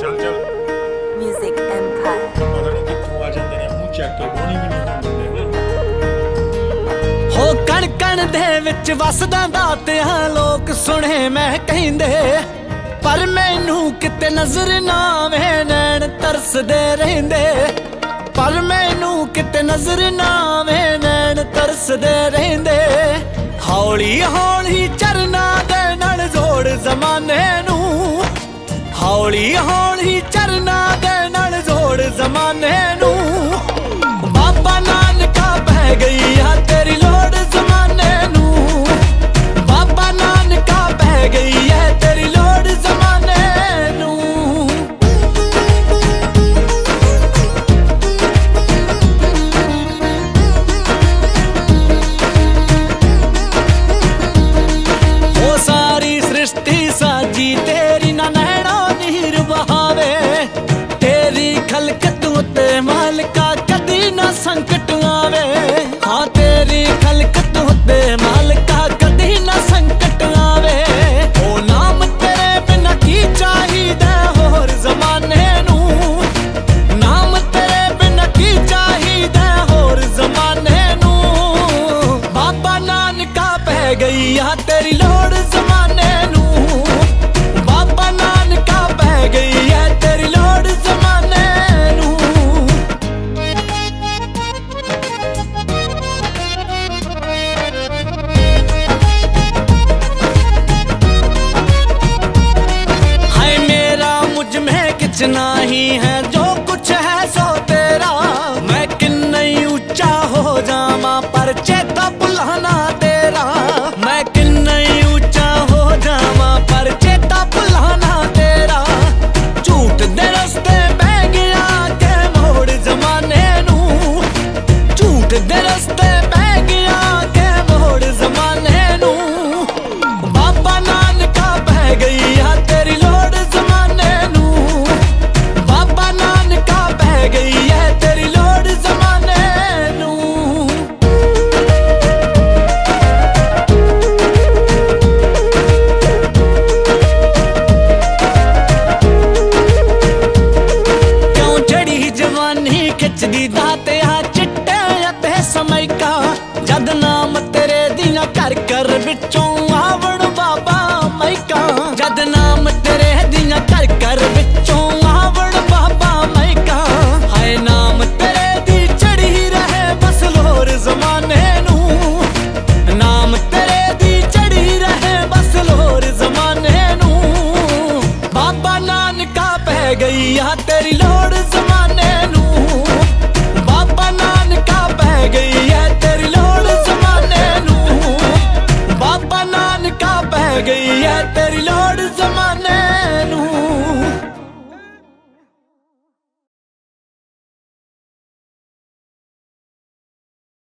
ਚੱਲ ਚੱਲ। Music Empire. ਪਤਾ ਨਹੀਂ ਕਿੱਥੋਂ ਆ ਜਾਂਦੇ ਨੇ ਮੂੰਹ ਚੱਕ ਕੇ ਬੋਣੀ ਵੀ ਨਹੀਂ ਹੁੰਦੇ ਹੋ ਕਣ ਕਣ ਦੇ ਵਿੱਚ ਵਸਦਾ ਦਾਤਿਆਂ ਲੋਕ ਸੁਣੇ ਮੈਂ ਕਹਿੰਦੇ ਪਰ ਮੈਨੂੰ ਕਿਤੇ ਨਜ਼ਰ ਨਾ ਆਵੇ ਨੈਣ ਤਰਸਦੇ ਰਹਿੰਦੇ। ਪਰ ਮੈਨੂੰ ਕਿਤੇ ਨਜ਼ਰ ਨਾ ਆਵੇ ਨੈਣ ਤਰਸਦੇ ਰਹਿੰਦੇ। ਹੌਲੀ ਹੌਲੀ ਚਰਨਾ ਹੌਲੀ ਹੌਲੀ ਖਲਕਤ ਮਾਲਕਾ ਕਦੀ ਨਾ ਸੰਕਟ ਆਵੇ। ਹਾਂ, ਤੇਰੀ ਖਲਕਤ ਉਤੇ ਮਾਲਕਾ ਕਦੀ ਨਾ ਸੰਕਟ ਆਵੇ। ਉਹ ਨਾਮ ਤੇਰੇ ਬਿਨਾ ਕੀ ਚਾਹੀਦਾ ਹੋਰ ਜ਼ਮਾਨੇ ਨੂੰ? ਨਾਮ ਤੇਰੇ ਬਿਨਾ ਕੀ ਚਾਹੀਦਾ ਹੋਰ ਜ਼ਮਾਨੇ ਨੂੰ? ਬਾਬਾ ਨਾਨਕਾ ਪੈ ਗਈ ਆ ਤੇਰੀ ਲੋੜ ਜ਼ਮਾਨੇ tonight. ਸਮੈਕਾ ਜਦ ਨਾਮ ਤੇਰੇ ਦੀਆਂ ਘਰ ਘਰ ਵਿੱਚੋਂ ਆਵਣ ਬਾਬਾ ਮੈਕਾ ਜਦ ਨਾਮ